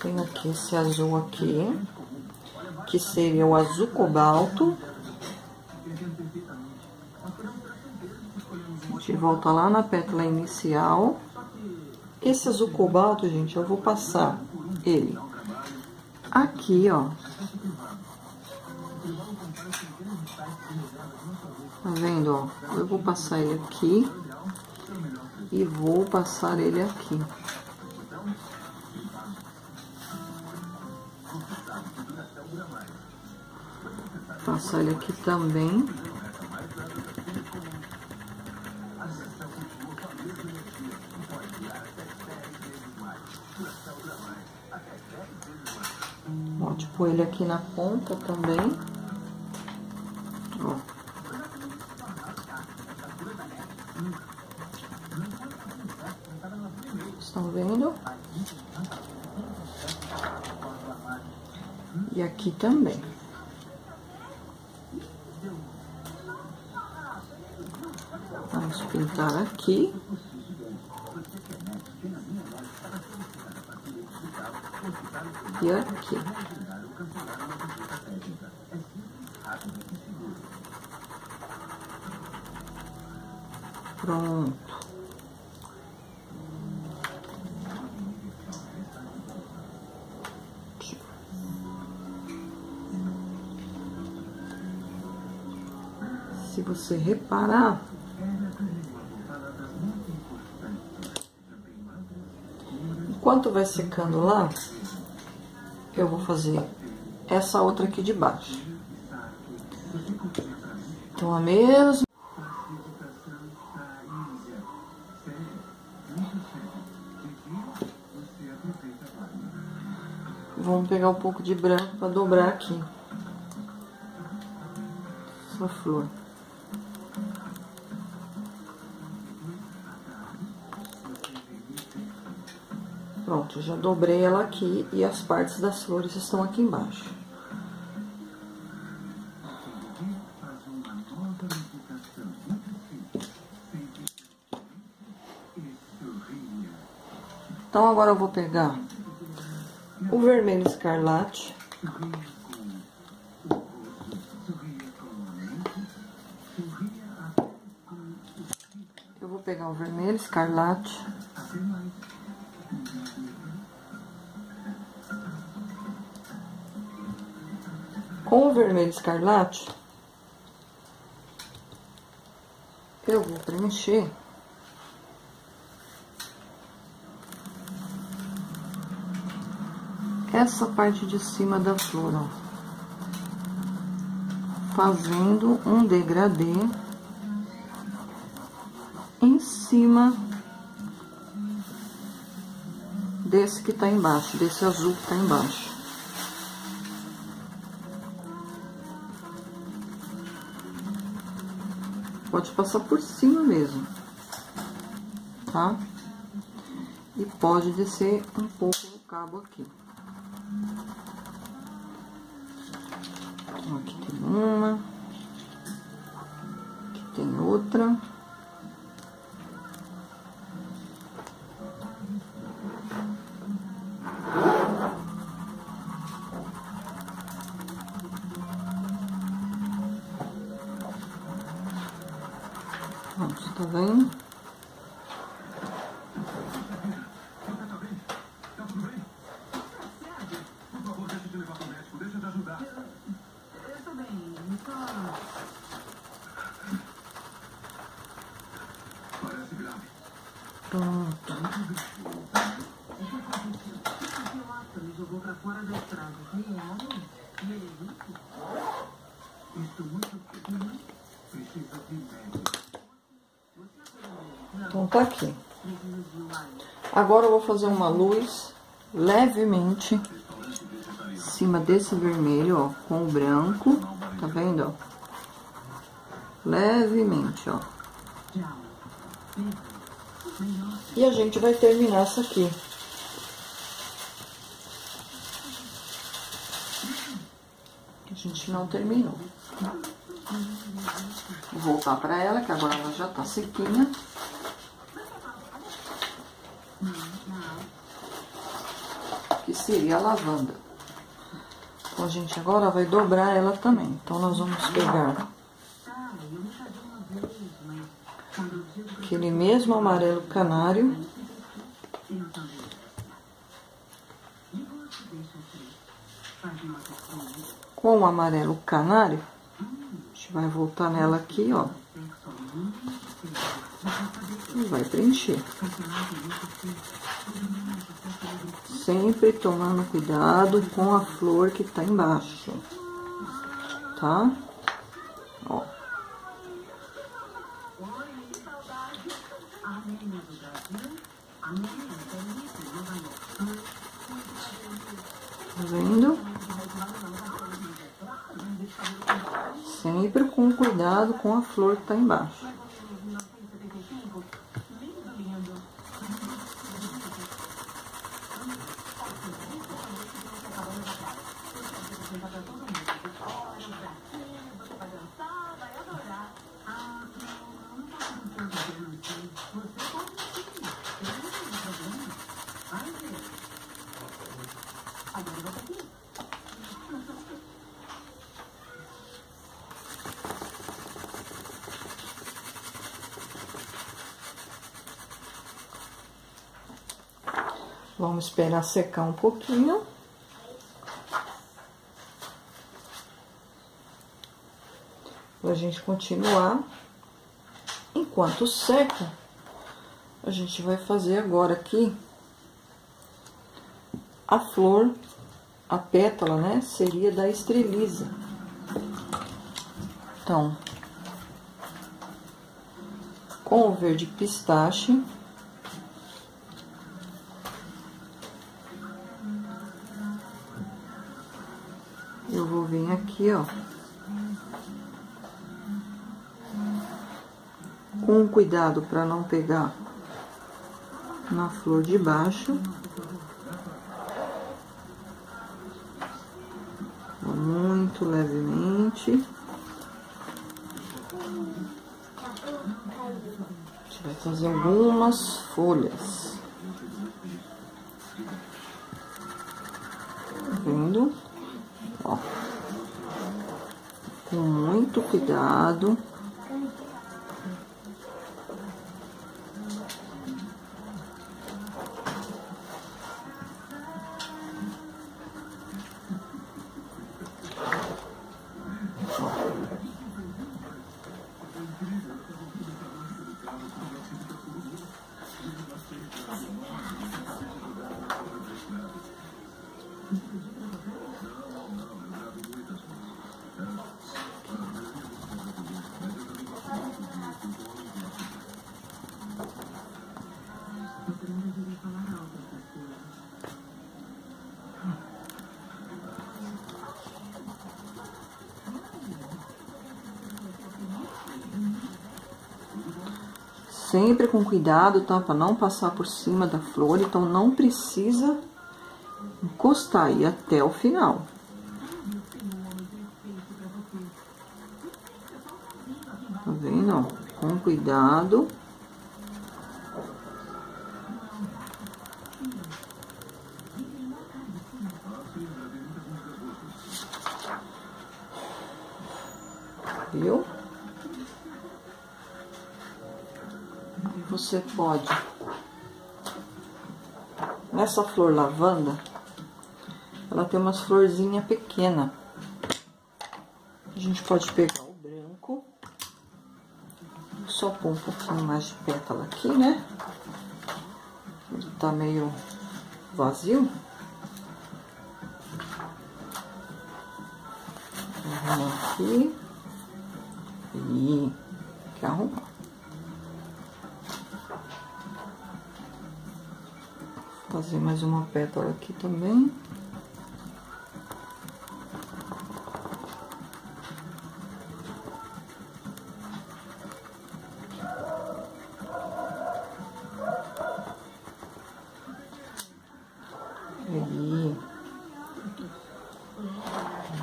Tem aqui esse azul aqui, que seria o azul cobalto. A gente volta lá na pétala inicial. Esse azul cobalto, gente, eu vou passar ele aqui, ó. Tá vendo, ó? Eu vou passar ele aqui e vou passar ele aqui. Passar ele aqui também. Pode pôr ele aqui na ponta também. Ó. Estão vendo? E aqui também. Vamos pintar aqui. E aqui. Vai secando lá, eu vou fazer essa outra aqui de baixo. Então, a mesma. Vamos pegar um pouco de branco para dobrar aqui. Essa flor. Pronto, já dobrei ela aqui e as partes das flores estão aqui embaixo. Então, agora eu vou pegar o vermelho escarlate. Eu vou pegar o vermelho escarlate. Com o vermelho escarlate, eu vou preencher essa parte de cima da flor, ó. Fazendo um degradê em cima desse que tá embaixo, desse azul que tá embaixo. Pode passar por cima mesmo, tá? E pode descer um pouco no cabo aqui. Aqui tem uma. Aqui tem outra. Pronto, tá vendo? Então, tá aqui. Agora eu vou fazer uma luz levemente em cima desse vermelho, ó, com o branco, tá vendo, ó? Levemente, ó. E a gente vai terminar essa aqui. A gente não terminou. Vou voltar pra ela, que agora ela já tá sequinha. Que seria a lavanda. Então, a gente agora vai dobrar ela também. Então, nós vamos pegar aquele mesmo amarelo canário. Com o amarelo canário, a gente vai voltar nela aqui, ó. E vai preencher. Sempre tomando cuidado com a flor que tá embaixo. Tá? Ó. Tá vendo? Sempre com cuidado com a flor que tá embaixo. Vamos esperar secar um pouquinho. Pra gente continuar. Enquanto seca, a gente vai fazer agora aqui a flor, a pétala, né? Seria da estreliza. Então, com o verde pistache. Vou vir aqui, ó. Com cuidado para não pegar na flor de baixo. Muito levemente. A gente vai fazer algumas folhas. Tá vendo? Ó. Muito cuidado. Sempre com cuidado, tá? Pra não passar por cima da flor, então não precisa encostar aí até o final. Tá vendo? Com cuidado. Pode, nessa flor lavanda, ela tem umas florzinhas pequenas. A gente pode pegar o branco, só pôr um pouquinho mais de pétala aqui, né? Ele tá meio vazio. Arrumar aqui. Uma pétala aqui também.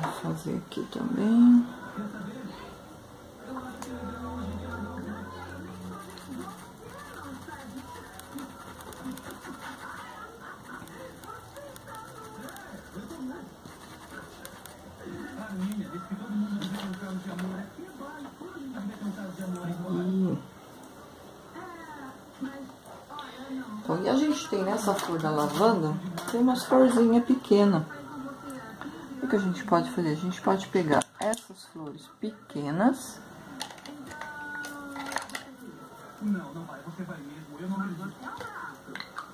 Vou fazer aqui também. Tem nessa flor da lavanda, tem umas florzinhas pequenas. O que a gente pode fazer? A gente pode pegar essas flores pequenas.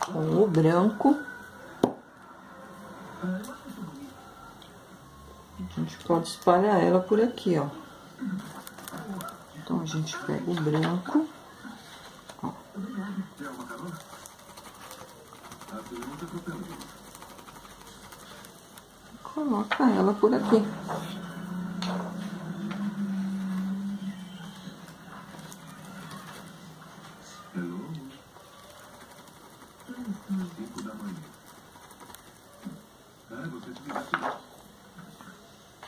Com o branco. A gente pode espalhar ela por aqui, ó. Então, a gente pega o branco. Coloca ela por aqui.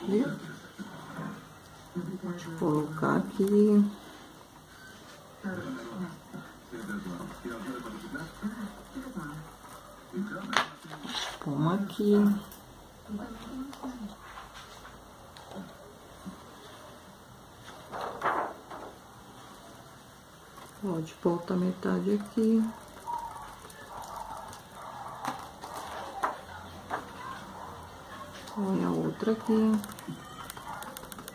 Viu? Pode colocar aqui. Toma aqui. Pode pôr outra metade aqui. Põe a outra aqui.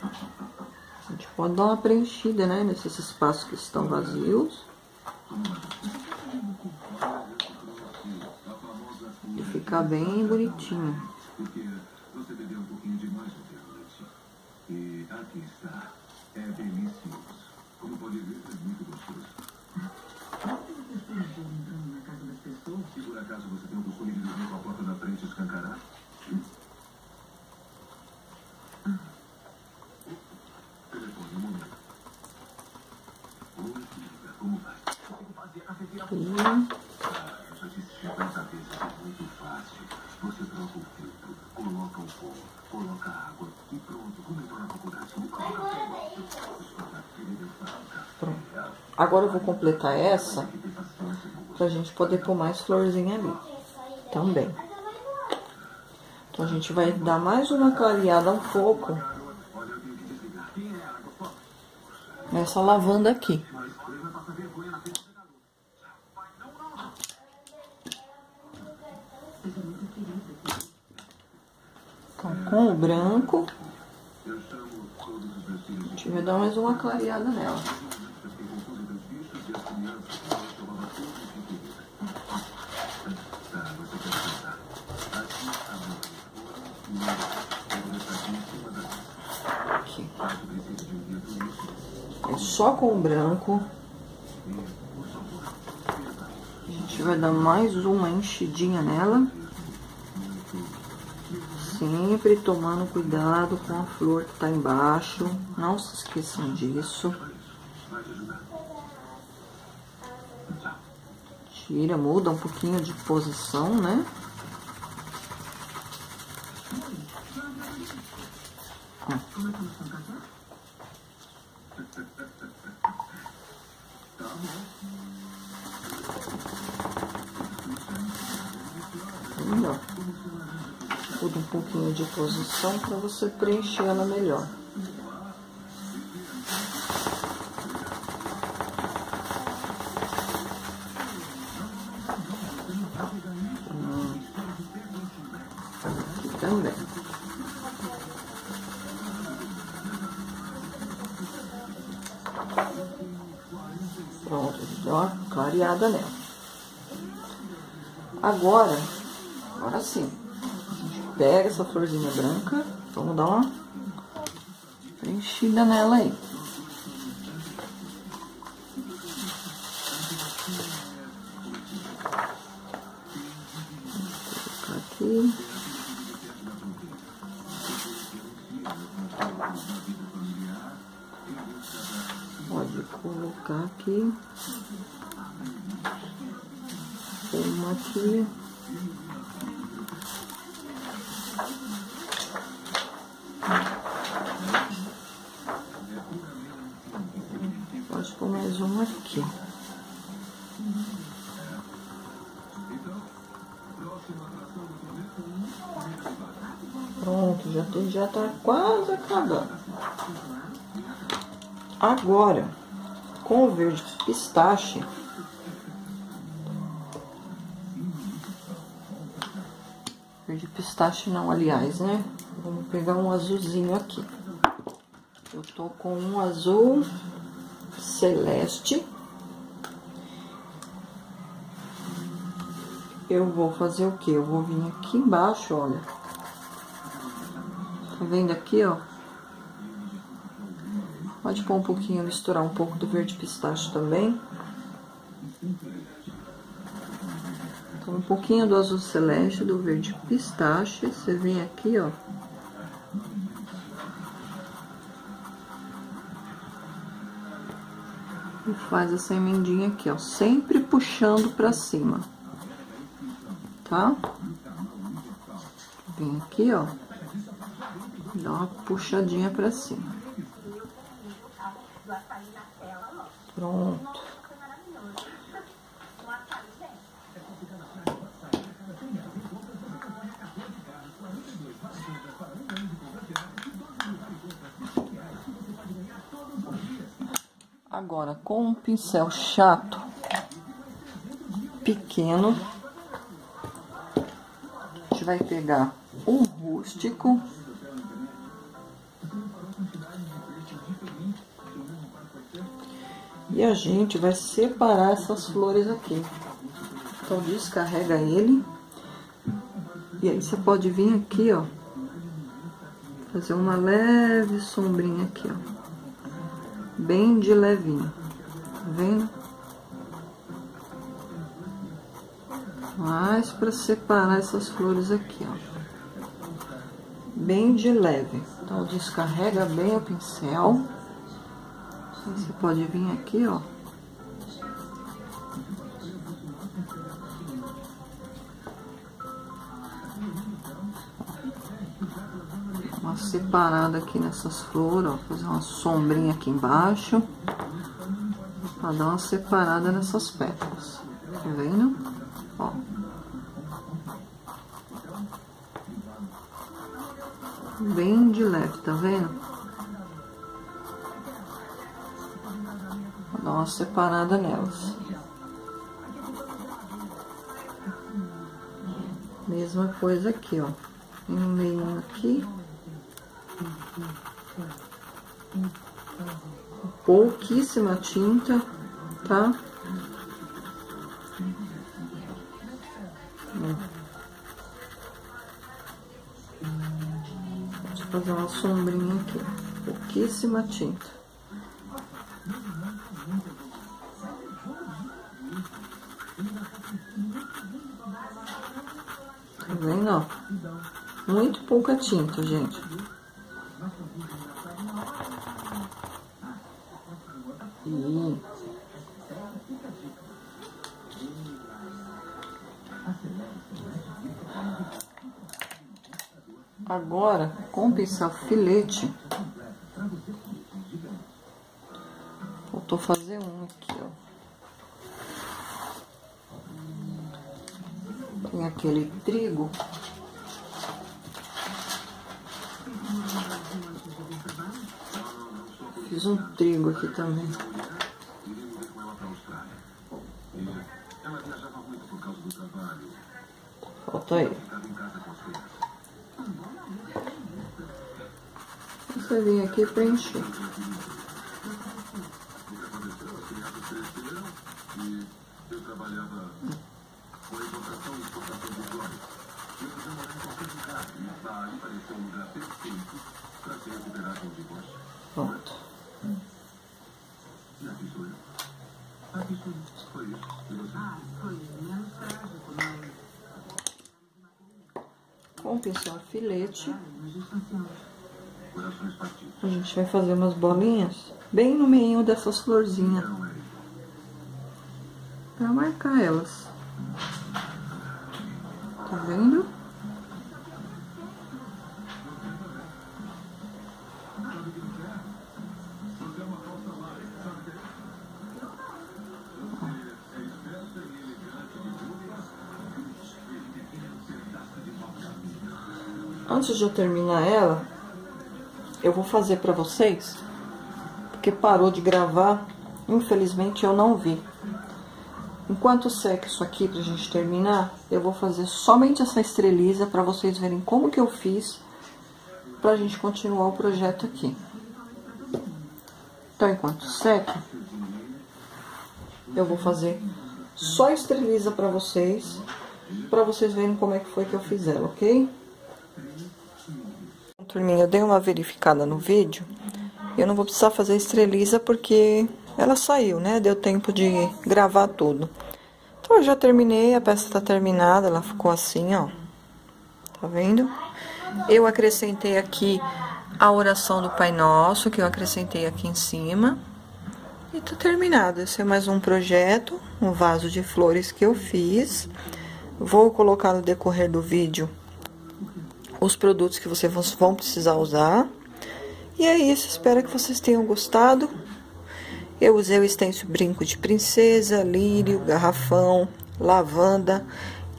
A gente pode dar uma preenchida, né? Nesses espaços que estão vazios. E ficar bem bonitinho. Porque você bebeu um pouquinho demais ontem à noite. E aqui está. É delicioso. Como pode ver, é muito gostoso. Se por acaso você tem o costume de dormir com a porta da frente escancarada, Eu já disse 50 vezes, é muito fácil. Você troca o filtro, coloca o pó, coloca água Pronto. Agora eu vou completar essa pra gente poder pôr mais florzinha ali. Também. Então a gente vai dar mais uma clareada um pouco nessa lavanda aqui. Então, com o branco, a uma clareada nela. Aqui. É só com o branco. A gente vai dar mais uma enchidinha nela. Sempre tomando cuidado com a flor que tá embaixo. Não se esqueçam disso. Tira, muda um pouquinho de posição, né? Melhor. Muda um pouquinho de posição para você preencher ela melhor. Hum. Aqui também. Pronto, deu uma clareada nela. Agora florzinha branca, vamos dar uma preenchida nela aí. Aqui. Pode colocar aqui. Uma aqui. Pode pôr mais uma aqui. Pronto, já, tem, já tá quase acabando. Agora, com o verde pistache, verde pistache não, aliás, né? Vamos pegar um azulzinho aqui. Eu tô com um azul celeste. Eu vou fazer o que? Eu vou vir aqui embaixo, olha. Tá vendo aqui, ó? Pode pôr um pouquinho, misturar um pouco do verde pistache também. Então, um pouquinho do azul celeste, do verde pistache. Você vem aqui, ó. E faz essa emendinha aqui, ó. Sempre puxando pra cima. Tá? Vem aqui, ó. Dá uma puxadinha pra cima. Pronto. Agora, com um pincel chato, pequeno, a gente vai pegar um rústico. E a gente vai separar essas flores aqui. Então, descarrega ele. E aí, você pode vir aqui, ó. Fazer uma leve sombrinha aqui, ó. Bem de levinho. Tá vendo? Mas para separar essas flores aqui, ó. Bem de leve. Então, descarrega bem o pincel. Você pode vir aqui, ó. Uma separada aqui nessas flores, ó. Fazer uma sombrinha aqui embaixo. Pra dar uma separada nessas pétalas. Tá vendo? Ó. Bem de leve, tá vendo? Vou separada nelas. Mesma coisa aqui, ó. No meio aqui. Pouquíssima tinta, tá? Eu fazer uma sombrinha aqui. Pouquíssima tinta. Pouca tinta, gente. Agora, com o filete, faltou fazer um aqui, ó. Tem aquele trigo. Um trigo aqui também. Falta aí. Você vem aqui preencher. Eu trabalhava com e exportação de. Eu e um lugar perfeito para. Pronto. O pincel filete. A gente vai fazer umas bolinhas bem no meio dessas florzinhas. Pra marcar elas. Tá vendo? Antes de eu terminar ela, eu vou fazer pra vocês, porque parou de gravar, infelizmente eu não vi. Enquanto seca isso aqui pra gente terminar, eu vou fazer somente essa estreliza pra vocês verem como que eu fiz pra gente continuar o projeto aqui. Então, enquanto seca, eu vou fazer só estreliza pra vocês, pra vocês verem como é que foi que eu fiz ela, ok? Turminha, eu dei uma verificada no vídeo, eu não vou precisar fazer estreliza porque ela saiu, né? Deu tempo de gravar tudo. Então, eu já terminei, a peça tá terminada, ela ficou assim, ó. Tá vendo? Eu acrescentei aqui a oração do Pai Nosso, que eu acrescentei aqui em cima. E tá terminado. Esse é mais um projeto, um vaso de flores que eu fiz. Vou colocar no decorrer do vídeo os produtos que vocês vão precisar usar. E é isso, espero que vocês tenham gostado. Eu usei o extenso brinco de princesa, lírio, garrafão, lavanda,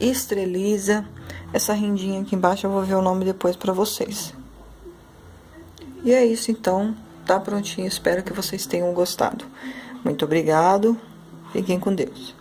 estreliza. Essa rendinha aqui embaixo eu vou ver o nome depois para vocês. E é isso então, tá prontinho, espero que vocês tenham gostado. Muito obrigado, fiquem com Deus.